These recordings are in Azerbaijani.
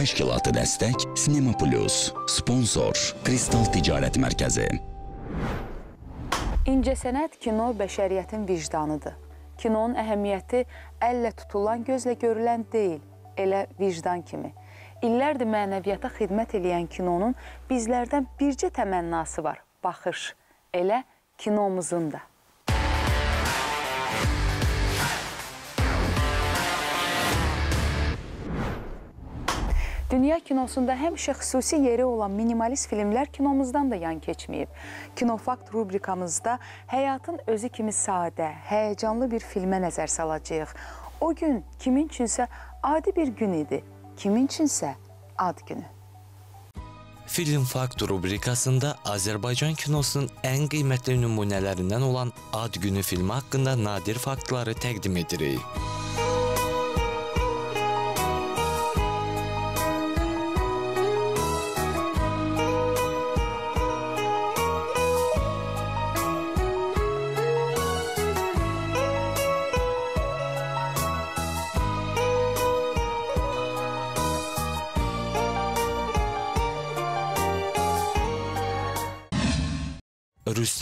Təşkilatı dəstək Sinema Plus, sponsor Kristal Ticarət Mərkəzi. İncəsənət kino bəşəriyyətin vicdanıdır. Kinonun əhəmiyyəti əllə tutulan, gözlə görülən deyil, elə vicdan kimi. İllərdir mənəviyyata xidmət eləyən kinonun bizlərdən bircə təmənnası var, baxış. Elə kinomuzun da. Dünya kinosunda həmişə xüsusi yeri olan minimalist filmlər kinomuzdan da yan keçməyib. Kinofakt rubrikamızda həyatın özü kimi sadə, həyəcanlı bir filmə nəzər salacağıq. O gün kimin üçünsə adi bir gün idi, kimin üçünsə ad günü. Film Fakt rubrikasında Azərbaycan kinosunun ən qiymətli nümunələrindən olan Ad günü filmi haqqında nadir faktları təqdim edirik.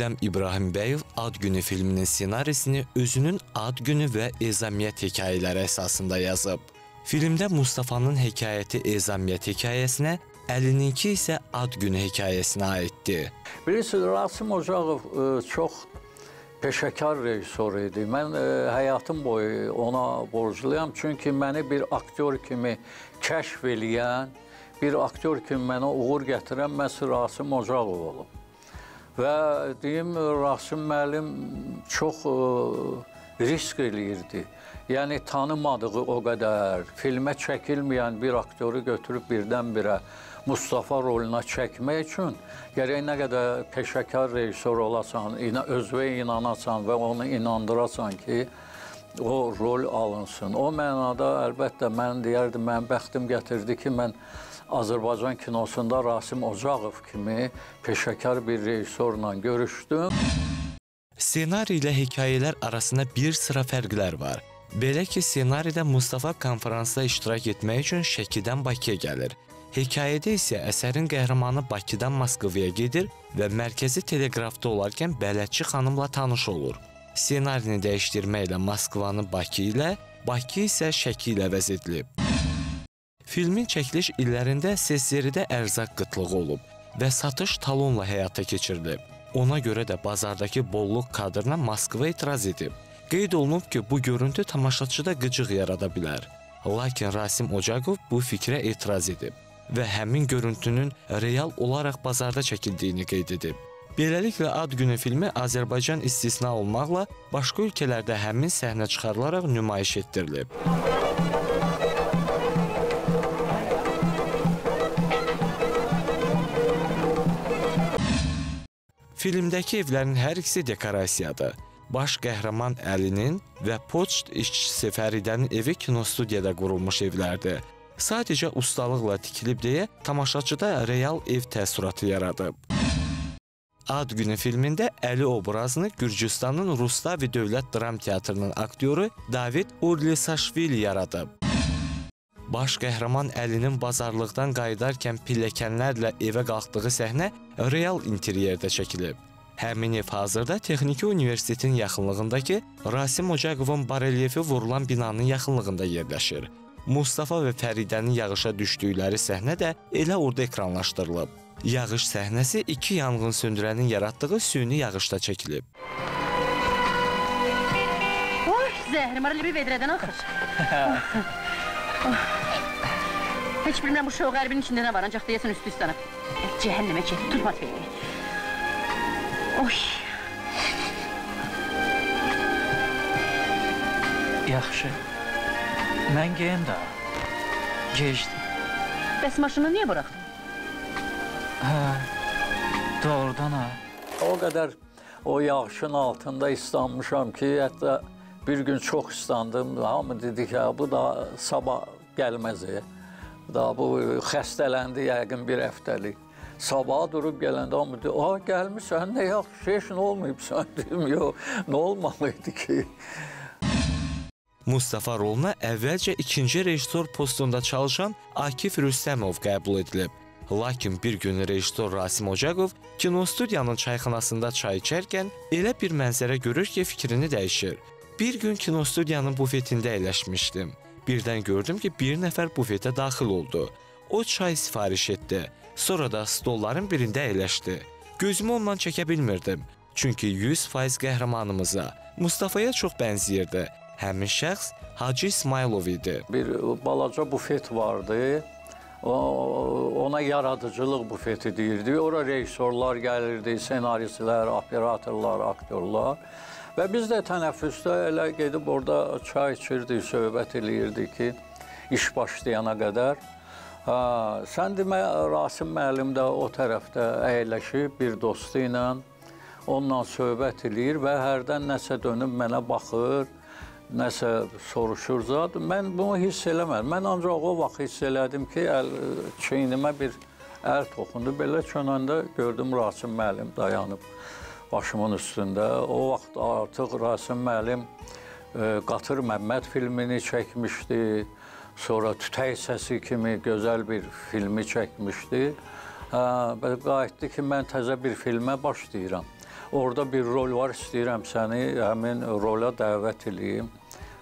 Rüstəm İbrahimbəyov Ad günü filminin ssenarisini özünün Ad günü və Ezamiyyət hekayələri əsasında yazıb. Filmdə Mustafanın hekayəti Ezamiyyət hekayəsinə, Əlininki isə Ad günü hekayəsinə aiddir. Bilirsiniz, Rasim Ocaqov ə, çox peşəkar rejissor idi. Mən ə, həyatım boyu ona borcluyam. Çünki məni bir aktyor kimi kəşf eləyən, bir aktyor kimi mənə uğur gətirən məhz Rasim Ocaqov olub. Və deyim, Rasim müəllim çox ə, risk eləyirdi. Yəni tanımadığı o qədər, filmə çəkilməyən bir aktyoru götürüb birdən-birə Mustafa roluna çəkmək üçün gərək nə qədər peşəkar rejissor olasan, özünə inanasan və onu inandırasan ki, o rol alınsın. O mənada əlbəttə mən deyərdim, mənim bəxtim gətirdi ki, mən Azərbaycan kinosunda Rasim Ocaqov kimi peşəkar bir rejissorla görüşdüm. Ssenari ilə hekayələr arasında bir sıra fərqlər var. Belə ki, ssenaridə Mustafa konferansda iştirak etmək üçün Şəkidən Bakıya gəlir. Hekayədə isə əsərin qəhrəmanı Bakıdan Moskvaya gedir və mərkəzi teleqrafda olarkən bələdçi xanımla tanış olur. Ssenarini dəyişdirməklə Moskvanı Bakı ilə, Bakı isə Şəki ilə əvəz edilib. Filmin çəkiliş illərində Sezeridə ərzaq qıtlığı olub və satış talonla həyata keçirilib. Ona görə də bazardakı bolluq kadrına Moskva etiraz edib. Qeyd olunub ki, bu görüntü tamaşaçıda qıcıq yarada bilər. Lakin Rasim Ocaqov bu fikrə etiraz edib və həmin görüntünün real olaraq bazarda çəkildiyini qeyd edib. Beləliklə Ad günü filmi Azərbaycan istisna olmaqla başqa ölkələrdə həmin səhnə çıxarılaraq nümayiş etdirilib. Filmdəki evlərin hər ikisi dekorasiyadır. Baş qəhrəman Əlinin və poçt işçisi Fəridənin evi kinostudiyada qurulmuş evlərdir. Sadəcə ustalıqla tikilib deyə tamaşaçıda real ev təəssüratı yaradıb. Ad günü filmində Əli obrazını Gürcüstanın Rustavi Dövlət Dram Teatrının aktyoru David Urlisaşvili yaradıb. Baş qəhrəman Əlinin bazarlıqdan qayıdarkən pilləkənlərlə evə qalxdığı səhnə real interyerdə çəkilib. Həmin ev hazırda Texniki Universitetin yaxınlığındakı Rasim Ocaqovun barelyefi vurulan binanın yaxınlığında yerləşir. Mustafa və Fəridənin yağışa düşdükləri səhnə də elə orada ekranlaşdırılıb. Yağış səhnəsi iki yanğın söndürənin yaratdığı süni yağışda çəkilib. Oy, zəhrim, ara bir vedrədən axır. Heç bilmirəm bu şoq qərbinin içində nə var, ancaq deyəsən üstü istanıb. Cəhənnəmə çək, turpat verir. Oy. Yaxşı. Mən geyim də. Gecdi. Bəs maşını niyə buraxdın? Hə. Doğrudan ha. O qədər o yağışın altında islanmışam ki, hətta bir gün çox islandım. Hamı dedi ki, bu da sabah gəlməz. Da bu xəstələndi yəqin bir həftəlik. Sabaha durub gələndə hamı dedi, "A, gəlmisən, nə yaxşı, heç nə olmayıbsan." Dedim, "Yox, nə olmalıydı ki?" Mustafa roluna əvvəlcə ikinci rejissor postunda çalışan Akif Rüstəmov qəbul edilib. Lakin bir gün rejissor Rasim Ocaqov kinostudiyanın çayxanasında çay içərkən elə bir mənzərə görür ki, fikrini dəyişir. Bir gün kinostudiyanın bufetində əyləşmişdim. Birdən gördüm ki, bir nəfər bufetə daxil oldu. O çay sifariş etdi. Sonra da stolların birində əyləşdi. Gözümü ondan çəkə bilmirdim. Çünki 100% qəhrəmanımıza, Mustafaya çox bənzəyirdi. Həmin şəxs Hacı İsmailov idi. Bir balaca bufet vardı. O, ona yaradıcılıq bufeti deyirdi. Ora rejissorlar gəlirdi, senaristlər, operatorlar, aktyorlar. Və biz də tənəffüsdə elə gedib orada çay içirdik, söhbət eləyirdik ki, iş başlayana qədər. Ha, sən demə Rasim müəllim də o tərəfdə əyləşib bir dostu ilə onunla söhbət eləyir və hərdən nəsə dönüb mənə baxır nəsə soruşur zad. Mən bunu hiss eləmədim. Mən ancaq o vaxt hiss elədim ki, əl, çiynimə bir əl toxundu. Belə çönəndə gördüm Rasim müəllim dayanıb başımın üstündə. O vaxt artıq Rasim müəllim e, Qatır Məmməd filmini çəkmişdi. Sonra Tütək səsi kimi gözəl bir filmi çəkmişdi. Hə, qayıtdı ki, mən təzə bir filmə başlayıram. Orada bir rol var, istəyirəm səni həmin rola dəvət eləyim.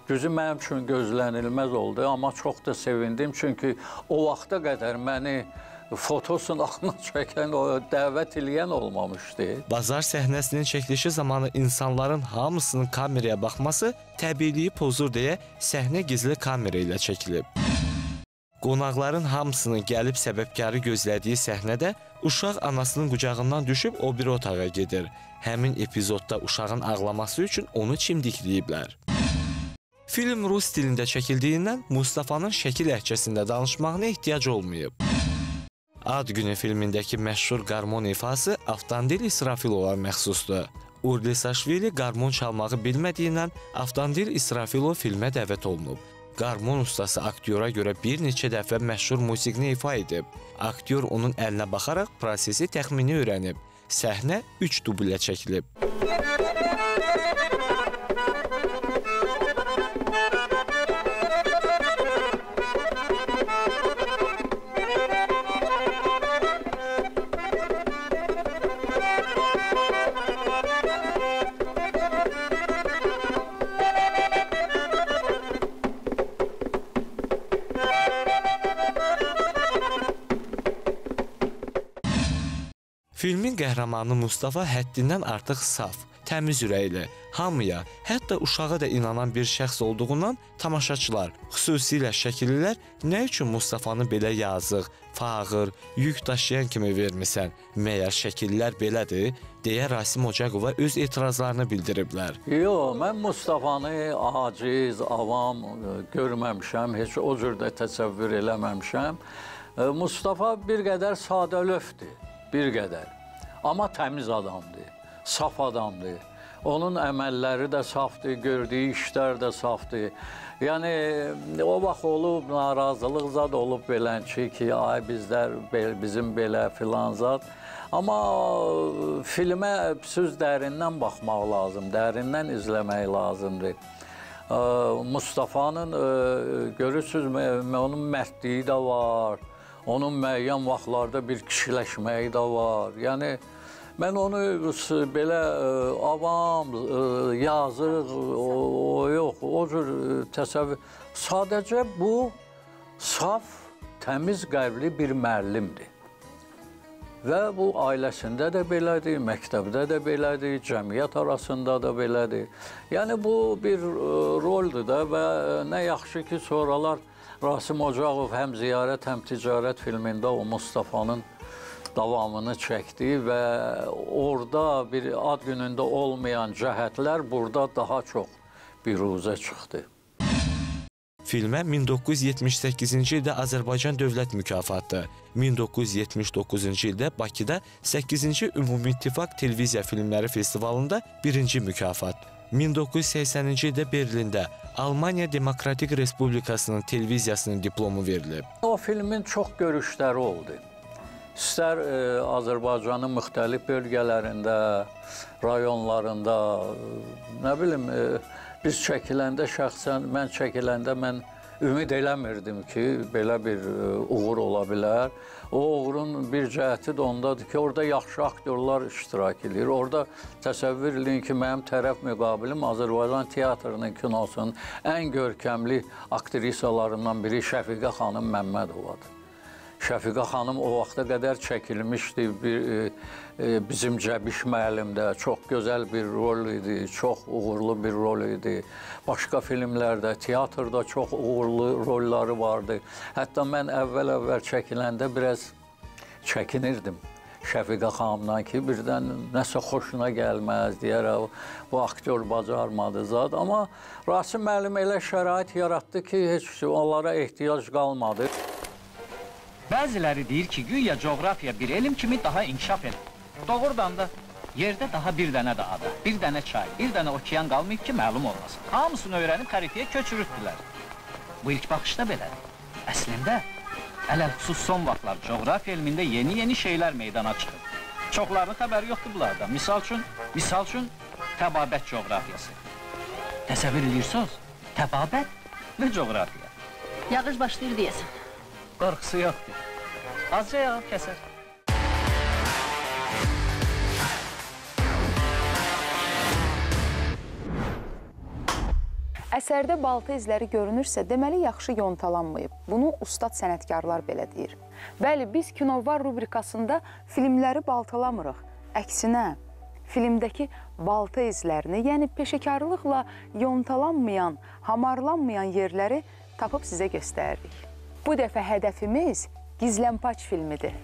Düzü mənim üçün gözlənilməz oldu, amma çox da sevindim, çünki o vaxta qədər məni fotosınağına çəkən, o dəvət eləyən olmamışdı. Bazar səhnəsinin çəkilişi zamanı insanların hamısının kameraya baxması təbiiliyi pozur deyə səhnə gizli kamera ilə çəkilib. Qonaqların hamısının gəlib səbəbkarı gözlədiyi səhnədə uşaq anasının qucağından düşüb o bir otağa gedir. Həmin epizodda uşağın ağlaması üçün onu çimdikləyiblər. Film rus dilində çəkildiyindən Mustafanın şəkil ləhcəsində danışmağına ehtiyac olmayıb. Ad günü filmindəki məşhur qarmon ifası Avtandil İsrafilova məxsusdur. Urli Saşvili qarmon çalmağı bilmədiyindən Avtandil İsrafilov filmə dəvət olunub. Qarmon ustası aktyora görə bir neçə dəfə məşhur musiqini ifa edib. Aktyor onun əlinə baxaraq prosesi təxmini öyrənib. Səhnə 3 dublə çəkilib. Qəhrəmanı Mustafa həddindən artıq saf, təmiz ürəkli, hamıya, hətta uşağa da inanan bir şəxs olduğundan tamaşaçılar, xüsusilə şəkillilər nə üçün Mustafanı belə yazıq, fağır, yük daşıyan kimi vermisən? Məyər şəkillər belədir? deyə Rasim Ocaqova öz etirazlarını bildiriblər. Yox, mən Mustafanı aciz, avam e, görməmişəm, heç o cür də təsəvvür eləməmişəm. E, Mustafa bir qədər sadəlöfdür, bir qədər. Amma təmiz adamdır, saf adamdır. Onun əməlləri də safdır, gördüyü işlər də safdır. Yəni o vaxt olub narazılıq zad olub belənçi ki, ay bizlər bizim belə filan zad. Amma filmə söz dərindən baxmaq lazım, dərindən izləmək lazımdır. Mustafanın görürsüz onun mərdliyi də var. Onun müəyyən vaxtlarda bir kişiləşməyi də var. Yəni mən onu belə avam, yazıq, o, o yox, o cür təsəvvür. Sadəcə bu saf, təmiz qəlbli bir müəllimdir. Və bu ailəsində də belədir, məktəbdə də belədir, cəmiyyət arasında da belədir. Yəni bu bir roldur da və nə yaxşı ki, sonralar Rasim Ocaqov həm ziyarət, həm ticarət filmində o Mustafanın davamını çəkdi və orada bir ad günündə olmayan cəhətlər burada daha çox biruzə çıxdı. Filmə 1978-ci ildə Azərbaycan Dövlət mükafatı, 1979-cu ildə Bakıda 8-ci Ümumİttifaq Televiziya Filmləri Festivalında birinci mükafat, 1980-ci ildə Berlində Almaniya Demokratik Respublikasının televiziyasının diplomu verilib. O filmin çox görüşləri oldu. İstər e, Azərbaycanın müxtəlif bölgələrində, rayonlarında, e, nə bilim, e, Biz çəkiləndə şəxsən mən çəkiləndə mən ümid eləmirdim ki, belə bir e, uğur ola bilər. O uğurun bir cəhəti də ondadır ki, orada yaxşı aktyorlar iştirak edir. Orada təsəvvür edin ki, mənim tərəf müqabilim Azərbaycan teatrının, kinosunun ən görkəmli aktrisalarından biri Şəfiqə xanım Məmmədovadır. Şəfiqə xanım o vaxta qədər çəkilmişdi. Bir, e, e, bizim Cəbiş müəllimdə çox gözəl bir rol idi, çox uğurlu bir rol idi. Başqa filmlərdə, teatrda çox uğurlu rolları vardı. Hətta mən əvvəl-əvvəl çəkiləndə biraz çəkinirdim. Şəfiqə xanımdan ki, birdən nəsə xoşuna gəlməz deyərək bu aktyor bacarmadı zad. Amma Rasim müəllim elə şərait yaratdı ki, heç onlara ehtiyac qalmadı. Bəziləri deyir ki, güya coğrafiya bir elm kimi daha inkişaf edir. Doğrudan da yerdə daha bir dənə də ada, bir dənə çay, bir dənə okean qalmayıb ki, məlum olmasın. Hamısını öyrənib xəritəyə köçürürdülər. Bu ilk baxışda belədir. Əslində, ələlxüsus son vaxtlar coğrafiya elmində yeni-yeni şeylər meydana çıxıb. Çoxlarının xəbəri yoxdur bunlardan. Misal üçün, misal üçün təbabət coğrafiyası. Təsəvvür edirsiniz? Təbabət və coğrafiya. Yağış başlayır deyəsən. Qorxusu yoxdur. Azca yağıb kəsər. Əsərdə balta izləri görünürsə, deməli yaxşı yontalanmayıb. Bunu ustad sənətkarlar belə deyir. Bəli, biz Kinovar rubrikasında filmləri baltalamırıq. Əksinə, filmdəki balta izlərini, yəni peşəkarlıqla yontalanmayan, hamarlanmayan yerləri tapıb sizə göstəririk. Bu dəfə hədəfimiz Gizlənpaç filmidir.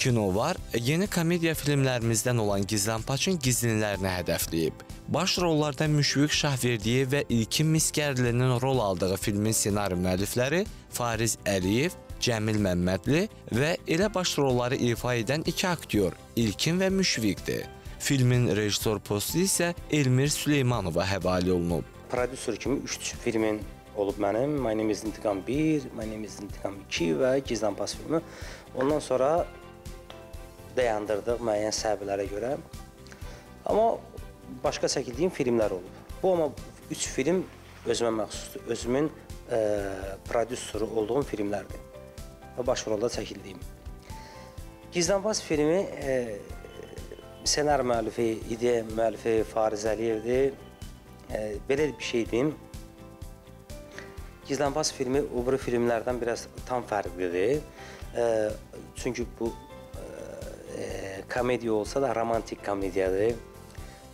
Kinovar yeni komediya filmlərimizdən olan Gizlənpaçın gizlinlərini hədəfləyib. Baş rollarda Müşfiq Şahverdiyev və İlkin Miskərlinin rol aldığı filmin ssenari müəllifləri Fariz Əliyev, Cəmil Məmmədli və elə baş rolları ifa edən iki aktyor İlkin və Müşfiqdir. Filmin rejissor postu isə Elmir Süleymanova həvalə olunub. prodüser kimi 3 filmin olub mənim. My Name is İntiqam 1, My Name is İntiqam 2 və Gizlənpaç filmi. Ondan sonra dayandırdıq müəyyən səbəblərə görə. Amma başqa çəkildiyim filmlər olub. Bu amma 3 film özümə məxsusdur. Özümün ə, prodüseri olduğum filmlərdir. Və baş rolda çəkildiyim. Gizlənpaç filmi ə, ssenari müəllifi, ideya müəllifi Fariz Əliyevdir. Ə, belə bir şey deyim. Gizlənpaç filmi o biri filmlərdən biraz tam fərqlidir. E, çünki bu e, komediya olsa da romantik komediyadır.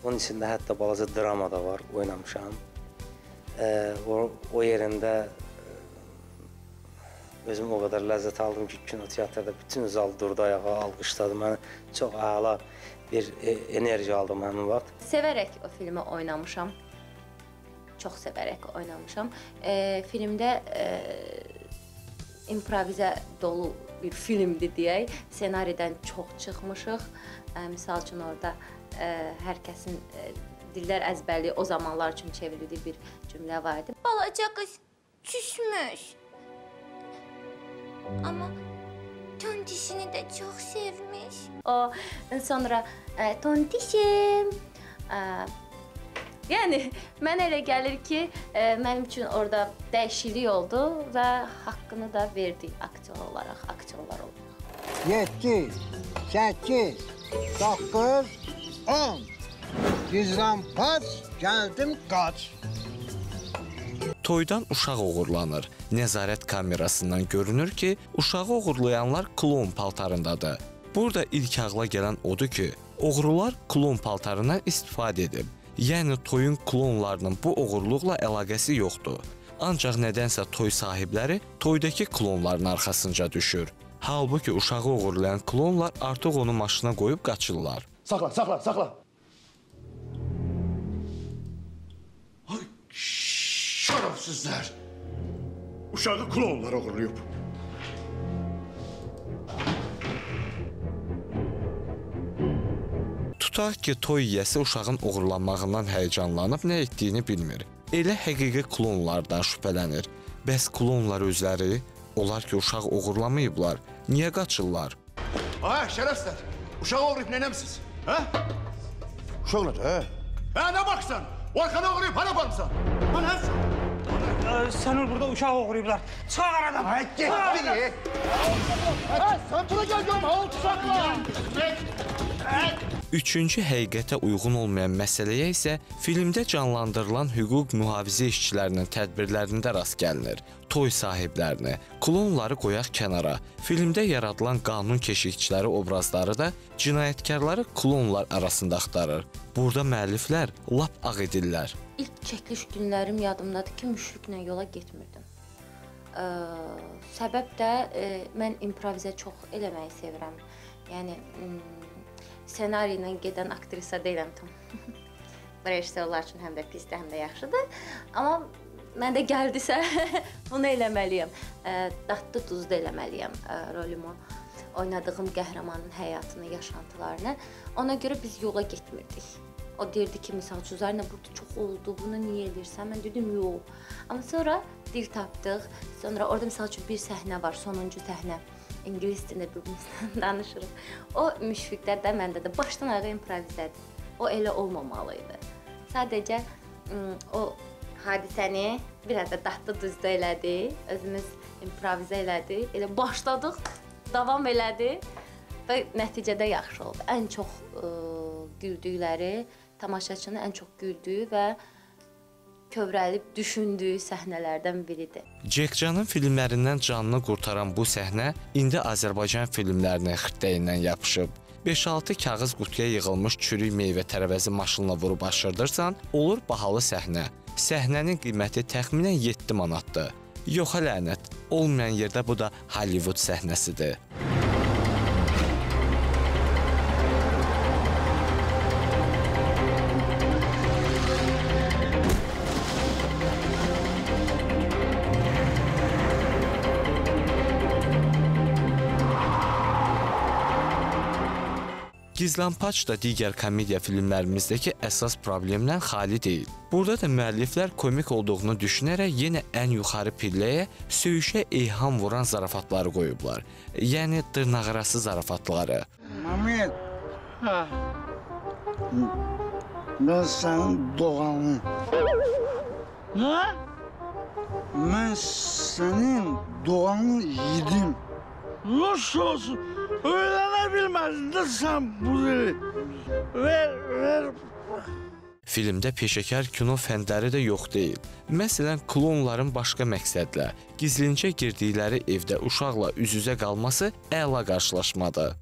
Onun içində hətta balaca drama da var, oynamışam. E, o, o yerində özüm o qədər ləzzət aldım ki, kinoteatrda bütün zal durdu ayağa, alqışladı məni. Çox əla bir e, enerji aldım həmin vaxt. Sevərək o filmi oynamışam. Çox sevərək oynamışam. E, filmdə e, improvizə dolu bir filmdir deyək. Ssenaridən çox çıxmışıq. E, misal üçün orada e, hər kəsin e, dillər əzbərliyi o zamanlar üçün çevrildiyi bir cümlə var idi. Balaca qız küsmüş. Amma tontişini də çox sevmiş. O sonra e, tontişim. E, yəni mənə elə gəlir ki, e, mənim üçün orada dəyişiklik oldu və haqqını da verdi aktyor olaraq, aktyorlar olaraq. 7, 8, 9, 10. Gizlənpaç, gəldim qaç. Toydan uşaq oğurlanır. Nəzarət kamerasından görünür ki, uşağı oğurlayanlar klon paltarındadır. Burada ilk ağla gələn odur ki, oğrular klon paltarından istifadə edib. Yəni toyun klonlarının bu oğurluqla əlaqəsi yoxdur. Ancaq nədənsə toy sahibləri toydakı klonların arxasınca düşür. Halbuki uşağı oğurlayan klonlar artıq onu maşına qoyub qaçırlar. Saxla, saxla, saxla. Ay, şərəfsizlər. Uşağı klonlar oğurlayıb. Tutaq ki, toy yiyəsi uşağın oğurlanmağından həyəcanlanıb nə etdiyini bilmir. Elə həqiqi klonlardan şübhələnir. Bəs klonlar özləri, onlar ki, uşaq oğurlamayıblar, niyə qaçırlar? Ay, şərəfsizlər. Uşağı oğurlayıb nənəmsiz? Hə? Uşaq nədir, hə? Hə, nə baxsan? Orkanı oğurlayıp hara aparmısan? Ana Sen ol burada uşaq oğruyublar. Çıx aradan. Ay git biri. Ay sen tura gel görme. Al uşaklar. Üçüncü həqiqətə uyğun olmayan məsələyə isə filmdə canlandırılan hüquq mühafizə işçilərinin tədbirlərində rast gəlinir. Toy sahiblərini, klonları qoyaq kənara. Filmdə yaradılan qanun keşikçiləri obrazları da cinayətkarları klonlar arasında axtarır. Burada müəlliflər lap ağ edirlər. İlk çəkiliş günlərim yadımdadır ki, müşfiqlə yola getmirdim. Ə, səbəb də ə, mən improvizə çox eləməyi sevirəm. Yəni ssenari ilə gedən aktrisa deyiləm tam. Rejissorlar üçün həm də pisdir, həm də yaxşıdır. Amma mən də gəldisə bunu eləməliyəm. Dadlı duzlu eləməliyəm rolümü oynadığım qəhrəmanın həyatını, yaşantılarını. Ona görə biz yola getmirdik. O deyirdi ki, misal üçün Zarina burada çox oldu, bunu niyə edirsən? Mən dedim, yox. Amma sonra dil tapdıq. Sonra orada misal üçün bir səhnə var, sonuncu səhnə. İngilis dilində birbirimizlə danışırıq. O müşfiqdə də məndə də başdan ayağa improvizədir. O elə olmamalı idi. Sadəcə o hadisəni biraz da dadlı duzlu elədi. Özümüz improvizə elədi. Elə başladıq, davam elədi və nəticədə yaxşı oldu. Ən çox ə, güldükləri, tamaşaçının ən çox güldüyü və kövrəlib düşündüyü səhnələrdən biridir. Cekcanın filmlərindən canını qurtaran bu səhnə indi Azərbaycan filmlərinin xirtdəyindən yapışıb. 5-6 kağız qutuya yığılmış çürük meyvə tərəvəzi maşınla vurub aşırdırsan, olur bahalı səhnə. Səhnənin qiyməti təxminən 7 manatdır. Yoxa lənət, olmayan yerdə bu da Hollywood səhnəsidir. Gizlanpaç da digər komediya filmlərimizdəki əsas problemdən xali deyil. Burada da müəlliflər komik olduğunu düşünərək yenə ən yuxarı pilləyə söyüşə eyham vuran zarafatları qoyublar. Yəni dırnaqarası zarafatları. Mamet. Ben senin doğanın. Ne? Ben senin doğanı yedim. Nasıl olsun? Öğrenebilmezdin sen bu dili. Ver, ver. Filmdə peşəkar kino fəndləri də yox deyil. Məsələn, klonların başqa məqsədlə gizlincə girdikləri evdə uşaqla üz-üzə qalması əla qarşılaşmadır.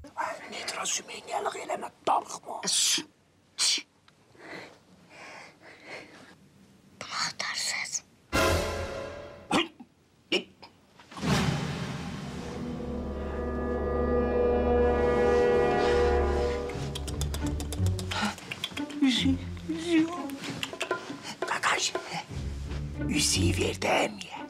Nitraz Sümeyye'lik eleme darıkma. Muhtarsız. Yüzü, yüzü. Kakaş. Yüzüğü verdim ya.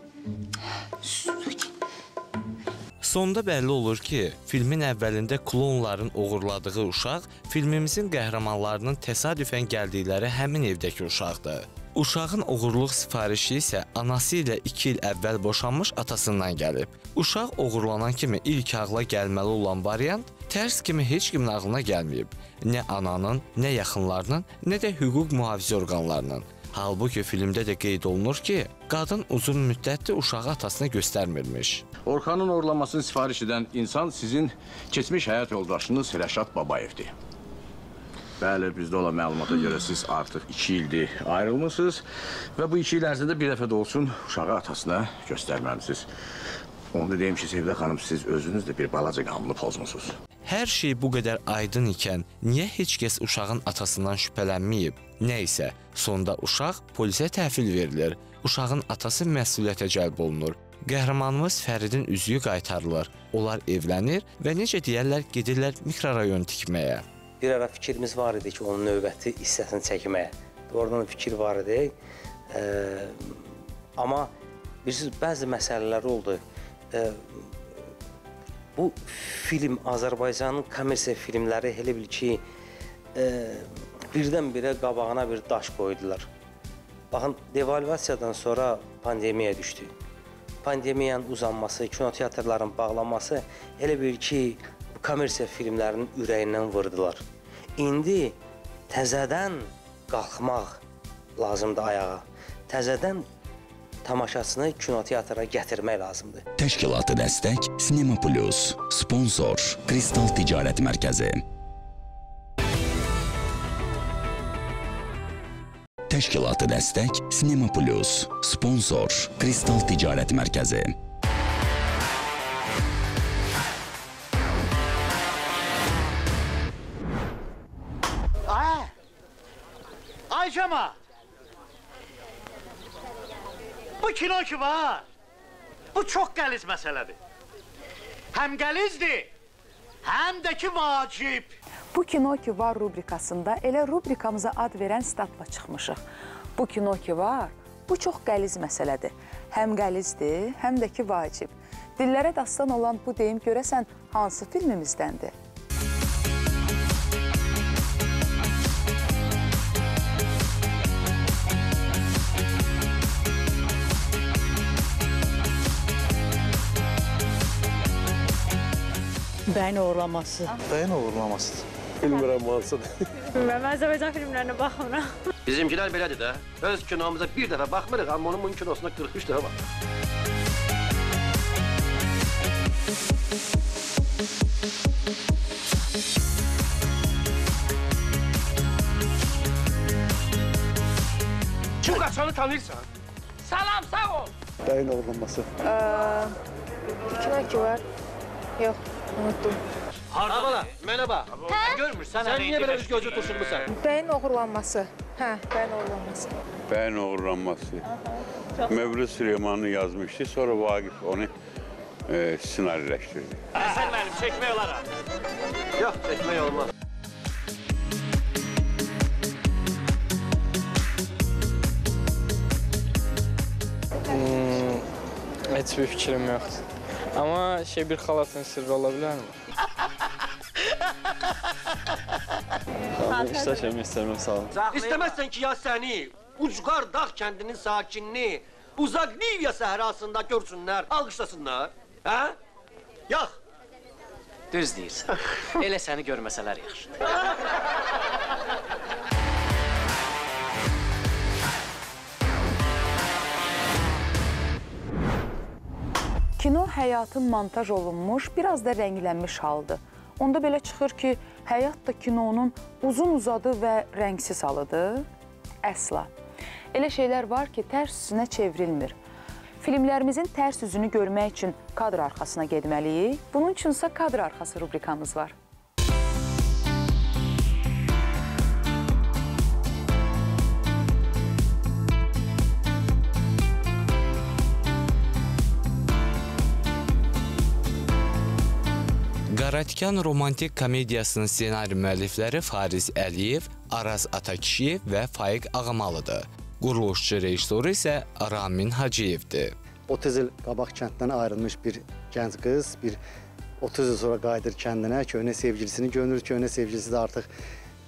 Sonda bəlli olur ki, filmin əvvəlində klonların oğurladığı uşaq filmimizin qəhrəmanlarının təsadüfən gəldikləri həmin evdəki uşaqdır. Uşağın oğurluq sifarişi isə anası ilə 2 il əvvəl boşanmış atasından gəlib. Uşaq oğurlanan kimi ilk ağla gəlməli olan variant tərs kimi heç kimin ağlına gəlməyib. Nə ananın, nə yaxınlarının, nə də hüquq mühafizə orqanlarının. Halbuki filmdə də qeyd olunur ki, qadın uzun müddətdir uşağı atasına göstərmirmiş. Orxanın uğurlamasını sifariş edən insan sizin keçmiş həyat yoldaşınız Rəşad Babayevdir. Bəli, bizdə olan məlumata görə siz artıq 2 ildir ayrılmısınız və bu 2 il ərzində bir dəfə də olsun uşağı atasına göstərməmisiniz. Onu da deyim ki, Sevdə xanım, siz özünüz də bir balaca qanunu pozmusunuz. Hər şey bu qədər aydın ikən, niyə heç kəs uşağın atasından şübhələnməyib? Nə isə, sonda uşaq polisə təhvil verilir. Uşağın atası məsuliyyətə cəlb olunur. Qəhrəmanımız Fəridin üzüyü qaytarılır. Onlar evlənir və necə deyərlər, gedirlər mikrorayon tikməyə. Bir ara fikrimiz var idi ki, onun növbəti hissəsini çəkməyə. Oradan fikir var idi. Ə, amma bilirsiniz, bəzi məsələlər oldu. Ə, bu film Azərbaycanın kommersiya filmləri elə bil ki, ə, birdən-birə qabağına bir daş qoydular. Baxın, devalvasiyadan sonra pandemiya düşdü. Pandemiyanın uzanması, kinoteatrların bağlanması elə bil ki, kommersiya filmlərinin ürəyindən vurdular. İndi təzədən qalxmaq lazımdır ayağa. Təzədən tamaşaçını kinoteatra gətirmək lazımdır. Təşkilatı dəstək Sinema Plus. Sponsor Kristal Ticarət Mərkəzi. Təşkilatı dəstək Sinema Plus. Sponsor Kristal Ticarət Mərkəzi. Ay! Ay Cema! Bu kino ki var, bu çox qəliz məsələdir. Həm qəlizdir, həm də ki vacib. Bu kino ki var rubrikasında elə rubrikamıza ad verən statla çıxmışıq. Bu kino ki var, bu çox qəliz məsələdir. Həm qəlizdir, həm də ki vacib. Dillərə dastan olan bu deyim görəsən hansı filmimizdəndir? Bəyin uğurlaması. Bəyin uğurlamasıdır. Bilmirəm hansıdır. Bilmirəm, mən Azərbaycan filmlərinə baxmıram. Bizimkilər belədir də. Öz kinomuza bir dəfə baxmırıq, amma onun kinosuna 43 dəfə bax. Kim qaçanı tanıyırsan? Salam, sağ ol. Bəyin uğurlaması. Kino ki var. Yox, unutdum. Harda bala, mənə bax. Hə? Görmürsən, sən niyə belə üz gözü turşurmusan? Bəyin uğurlanması. Hə, bəyin uğurlanması. Bəyin uğurlanması. Mövlüd Süleyman'ı yazmıştı. Sonra Vagif onu e, sinariləşdirdi. Sən mənim, çəkmək olar ha. Yox, çəkmək olmaz. Hmm, heç bir fikrim yoxdur. Amma şey bir xalatın sirri ola bilərmi? İşləşəm istəmirəm, sağ olun. İstəməzsən ki, ya səni, ucqar dağ kəndinin sakinini, uzaq Liviya səhrasında görsünlər, alqışlasınlar. Hə? Yox. Düz deyirsən. Elə səni görməsələr yaxşıdır. Kino həyatın montaj olunmuş, biraz da rənglənmiş haldır. Onda belə çıxır ki, həyat da kinonun uzun-uzadı və rəngsiz halıdır. Əsla. Elə şeylər var ki, tərs üzünə çevrilmir. Filmlərimizin tərs üzünü görmək üçün kadr arxasına getməliyik. Bunun üçünsə kadr arxası rubrikamız var. Qaratikan romantik komediyasının ssenari müəllifləri Fariz Əliyev, Araz Atakişiyev və Faiq Ağamalıdır. Quruluşçu rejissoru isə Ramin Hacıyevdir. 30 il qabaq kənddən ayrılmış bir gənc qız, bir 30 il sonra qayıdır kəndinə, köhnə sevgilisini görür, köhnə sevgilisi də artıq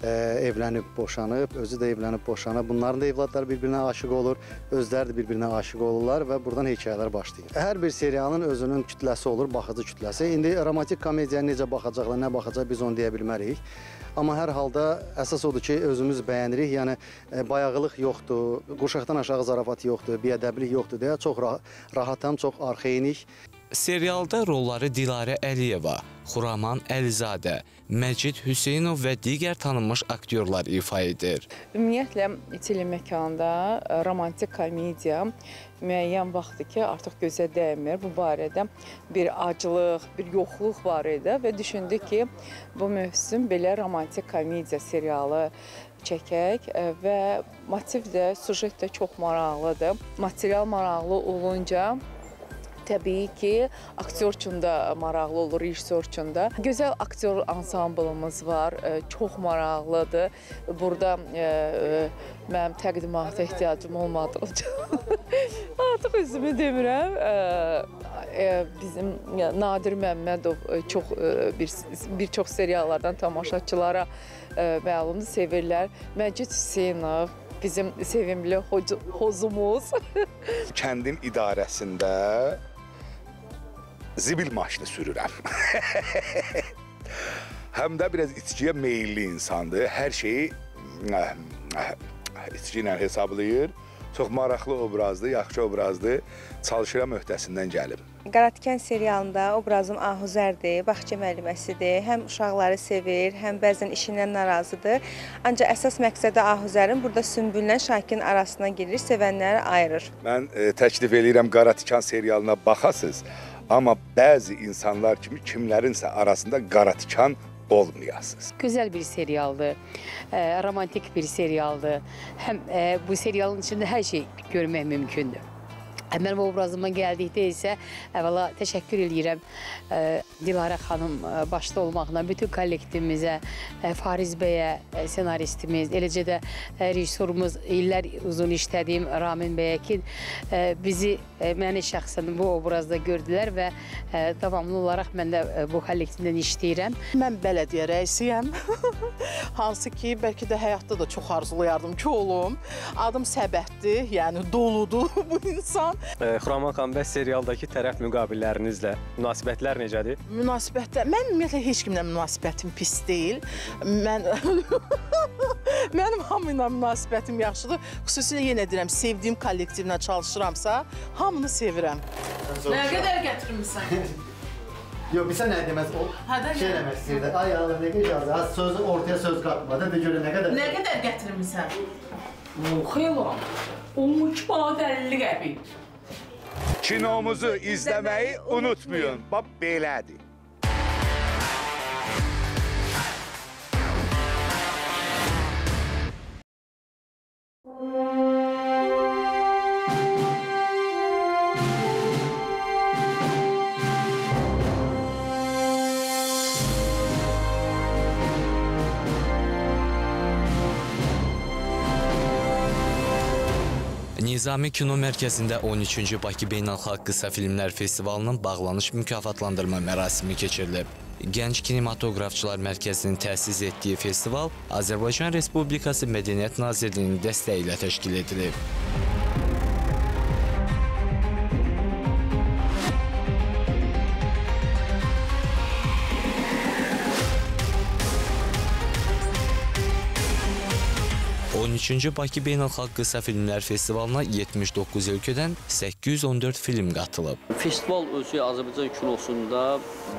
evlənib, boşanıb, özü də evlənib, boşanıb. Bunların da evladları bir-birinə aşiq olur, özləri də bir-birinə aşiq olurlar və buradan hekayələr başlayır. Hər bir serialın özünün kütləsi olur, baxıcı kütləsi. İndi romantik komediyaya necə baxacaqlar, nə baxacaq biz onu deyə bilmərik. Amma hər halda əsas odur ki, özümüz bəyənirik. Yəni e, bayağılıq yoxdur, qurşaqdan aşağı zarafat yoxdur, biədəblik yoxdur deyə çox rah rahatam, çox arxeyinik. Serialda rolları Dilarə Əliyeva, Xuraman Əlizadə, Məcid Hüseynov və digər tanınmış aktyorlar ifa edir. Ümumiyyətlə İtili məkanda ə, romantik komediya müəyyən vaxtdır ki, artıq gözə dəymir. Bu barədə bir aclıq, bir yoxluq var idi və düşündü ki, bu mövsüm belə romantik komediya serialı çəkək ə, və motiv də, sujet də çox maraqlıdır. Material maraqlı olunca təbii ki, aktyor üçün də maraqlı olur, rejissor üçün də. Gözəl aktyor ansamblımız var, ə, çox maraqlıdır. Burada ə, ə, mənim təqdimata ehtiyacım olmadığı üçün artıq özümü demirəm. Bizim Nadir Məmmədov çox bir bir çox seriallardan tamaşaçılara məlumdur, sevirlər. Məcid Hüseynov bizim sevimli hozumuz. Kəndin idarəsində zibil maşını sürürəm. Həm də biraz içkiyə meyilli insandır. Hər şeyi içki ilə hesablayır. Çox maraqlı obrazdır, yaxşı obrazdır. Çalışıram öhdəsindən gəlim. Qaratikan serialında obrazım Ahuzərdir, bağça müəlliməsidir. Həm uşaqları sevir, həm bəzən işindən narazıdır. Ancaq əsas məqsədi Ahuzərin burada Sümbüllə Şakirin arasına girir, sevənləri ayırır. Mən e, təklif eləyirəm Qaratikan serialına baxasınız. Amma bəzi insanlar kimi kimlərinsə arasında Qaratikan olmayasınız. Güzel bir serialdı, e, romantik bir serialdı. Hem e, bu serialın içinde her şey görmək mümkündür. Mənim obrazıma gəldikdə isə əvvəla təşəkkür eləyirəm e, Dilarə xanım e, başda olmaqla bütün kollektivimizə, e, Fariz bəyə, senaristimiz, eləcə də rejissorumuz illər uzun işlədiyim Ramin bəyə ki, bizi məni şəxsən bu obrazda gördülər və davamlı olaraq mən də bu kollektivdən işləyirəm. Mən bələdiyyə rəisiyəm. Hansı ki, bəlkə də həyatda da çox arzulayardım ki, olum. Adım Səbətdir, yəni doludur bu insan. Xuraman xanım, bəs serialdakı tərəf müqabillərinizlə münasibətlər necədir? Münasibətlər, mən ümumiyyətlə heç kimlə münasibətim pis deyil. Mən mənim hamı ilə münasibətim yaxşıdır. Xüsusilə yenə deyirəm, sevdiyim kollektivlə çalışıramsa, hamını sevirəm. Nə qədər gətirmisən? Yox, bilsən nə deməz o? Şey demək istəyirdi. Ay Allah nə gözəl. Az sözü ortaya söz qatmadı. De görə nə qədər. Nə qədər gətirmisən? Xeyla. 12 manat 50 qəpik. Kinomuzu izləməyi unutmayın. Bax belədir. Nizami Kino Mərkəzində 13-cü Bakı Beynəlxalq Qısa Filmlər Festivalının bağlanış mükafatlandırma mərasimi keçirilib. Gənc Kinematoqrafçılar Mərkəzinin təsis etdiyi festival Azərbaycan Respublikası Mədəniyyət Nazirliyinin dəstəyi ilə təşkil edilib. On üçüncü Bakı Beynəlxalq Qısa Filmlər Festivalına 79 ölkədən 814 film qatılıb. Festival özü Azərbaycan kinosunda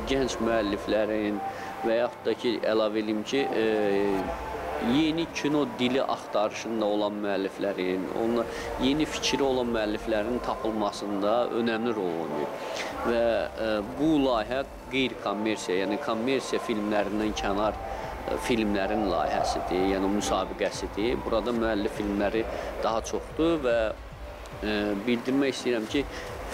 gənc müəlliflərin və yaxud da ki, əlavə eləyim ki, e, yeni kino dili axtarışında olan müəlliflərin, onunla yeni fikri olan müəlliflərin tapılmasında önəmli rol oynayır. Və e, bu layihə qeyri-kommersiya, yəni kommersiya filmlərindən kənar filmlərin layihəsidir, yəni müsabiqəsidir. Burada müəllif filmləri daha çoxdur və e, bildirmək istəyirəm ki,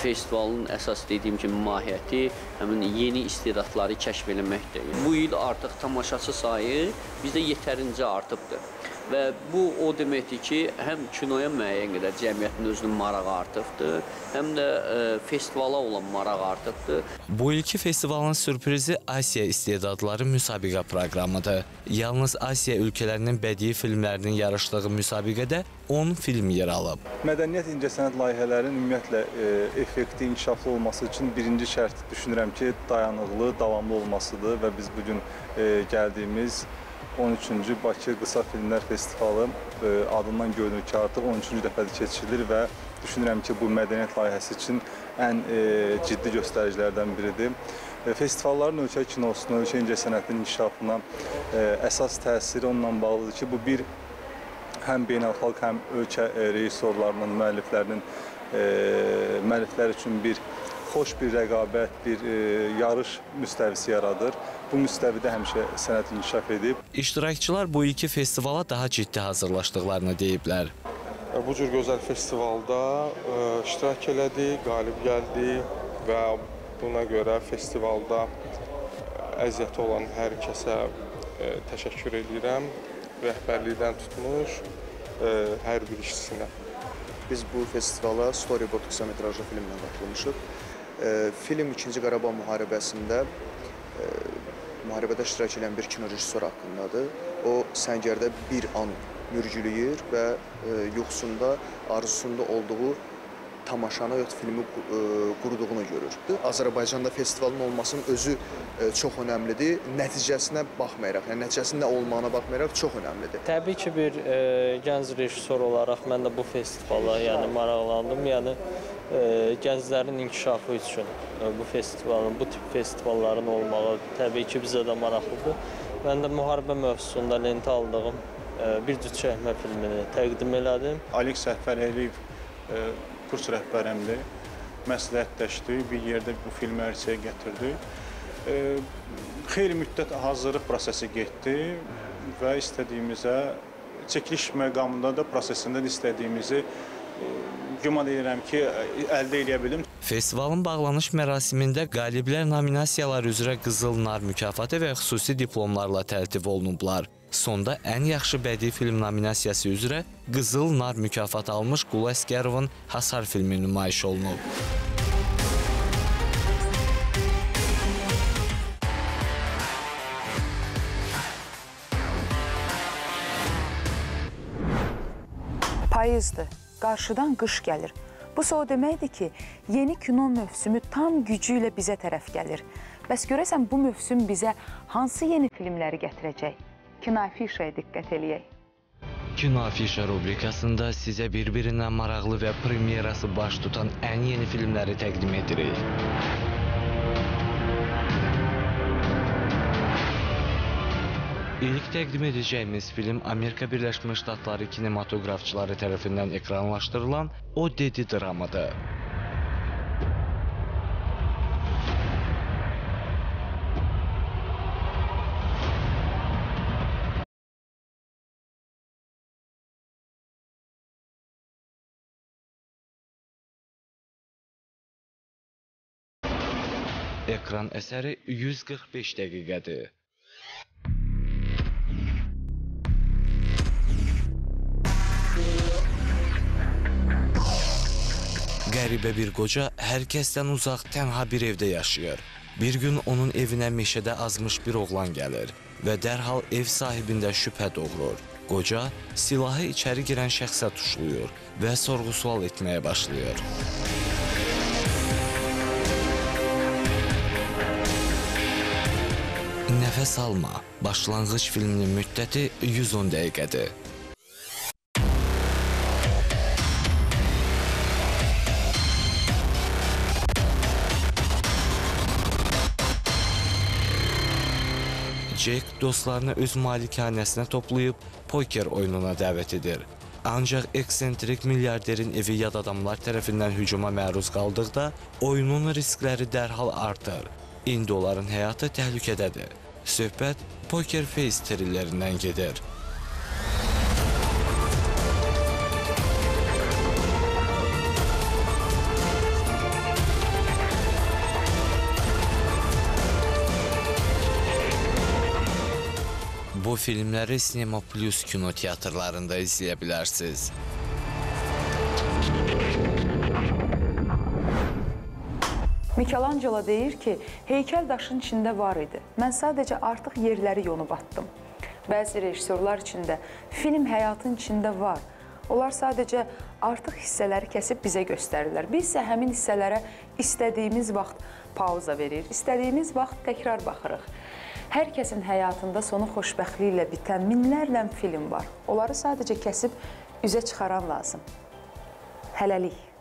festivalın əsas dediyim kimi mahiyyəti həmin yeni istedadları kəşf eləməkdir. Bu il artıq tamaşaçı sayı bizdə yetərincə artıbdır. Və bu o deməkdir ki, həm kinoya müəyyən qədər cəmiyyətin özünün marağı artıbdır, həm də e, festivala olan maraq artıbdır. Bu ilki festivalın sürprizi Asiya istedadları müsabiqə proqramıdır. Yalnız Asiya ölkələrinin bədii filmlərinin yarışdığı müsabiqədə 10 film yer alıb. Mədəniyyət incəsənət layihələrinin ümumiyyətlə e, effektiv, inkişaflı olması üçün birinci şərt düşünürəm ki, dayanıqlı, davamlı olmasıdır və biz bu gün e, gəldiyimiz 13-cü Bakı Qısa Filmlər Festivalı e, adından görünür ki, artıq 13-cü dəfədir keçirilir və düşünürəm ki, bu mədəniyyət layihəsi üçün ən e, ciddi göstəricilərdən biridir. E, Festivalların ölkə kinosuna, ölkə incəsənətinin inkişafına əsas təsiri onunla bağlıdır ki, bu bir həm beynəlxalq, həm ölkə rejissorlarının, müəlliflərinin müəlliflər üçün bir xoş bir rəqabət, bir yarış müstəvisi yaradır. Bu müstəvidə həmişə sənət inkişaf edib. İştirakçılar bu ilki festivala daha ciddi hazırlaşdıqlarını deyiblər. Bu cür gözəl festivalda ə, iştirak elədi, qalib gəldi və buna görə festivalda əziyyəti olan hər kəsə ə, təşəkkür edirəm. Rəhbərlikdən tutmuş hər bir işçisinə. Biz bu festivala Storyboard qısa metrajlı filmlə qatılmışıq. E, film 2-ci Qarabağ müharibəsində e, müharibədə iştirak edən bir kino rejissor haqqındadır. O səngərdə bir an mürgüləyir və e, yuxusunda, arzusunda olduğu tamaşanı, yox filmi e, quruduğunu görür. Azərbaycanda festivalın olmasının özü e, çox önəmlidir. Nəticəsinə baxmayaraq, yəni nəticəsinin nə olmağına baxmayaraq çox önəmlidir. Təbii ki, bir e, gənc rejissor olaraq mən də bu festivala yəni maraqlandım. Yəni e, gənclərin inkişafı üçün e, bu festivalın, bu tip festivalların olmağı təbii ki, bizə də maraqlıdır. Mən də müharibə mövzusunda lentə aldığım e, bir cüt çəkmə filmini təqdim elədim. Alik Səfərəliyev e, kurs rəhbərimdir. Məsləhətləşdi, bir yerdə bu filmi ərsəyə gətirdi. E, xeyli müddət hazırlıq prosesi getdi və istədiyimizə çəkiliş məqamında da prosesində də istədiyimizi e, güman edirəm ki, əldə edə bildim. Festivalın bağlanış mərasimində qaliblər nominasiyalar üzrə Qızıl Nar mükafatı və xüsusi diplomlarla təltif olunublar. Sonda ən yaxşı bədii film nominasiyası üzrə Qızıl Nar mükafatı almış Qulu Əsgərovun Hasar filmi nümayiş olunub. Payızdır, qarşıdan qış gəlir. Bu o deməkdir ki, yeni kino mövsümü tam gücü ilə bizə tərəf gəlir. Bəs görəsən bu mövsüm bizə hansı yeni filmləri gətirəcək? Kinoafişaya diqqət eləyək. Kinoafişa rubrikasında sizə bir-birindən maraqlı və premyerası baş tutan ən yeni filmləri təqdim edirik. İlk təqdim edəcəyimiz film Amerika Birləşmiş Ştatları kinematografçıları tərəfindən ekranlaşdırılan O Dedi dramadır. Ekran əsəri 145 dəqiqədir. Qəribə bir qoca hər kəsdən uzaq tənha bir evdə yaşayır. Bir gün onun evinə meşədə azmış bir oğlan gəlir və dərhal ev sahibində şübhə doğurur. Qoca silahı içəri girən şəxsə tuşlayır və sorğu-sual etməyə başlayır. Nəfəs alma. Başlanğıc filminin müddəti 110 dəqiqədir. Jack dostlarını öz malikanəsinə toplayıb poker oyununa dəvət edir. Ancaq eksentrik milyarderin evi yad adamlar tərəfindən hücuma məruz qaldıqda oyunun riskləri dərhal artır. İndi onların həyatı təhlükədədir. Söhbət Poker Face trillerindən gedir. Bu filmləri Sinema Plus kino teatrlarında izləyə bilərsiniz. Michelangelo deyir ki, heykəl daşın içində var idi. Mən sadəcə artıq yerləri yonub atdım. Bəzi rejissorlar üçün də film həyatın içində var. Onlar sadəcə artıq hissələri kəsib bizə göstərirlər. Biz isə həmin hissələrə istədiyimiz vaxt pauza verir, istədiyimiz vaxt təkrar baxırıq. Hər kəsin həyatında sonu xoşbəxtliklə bitən minlərlə film var. Onları sadəcə kəsib üzə çıxaran lazım. Hələlik.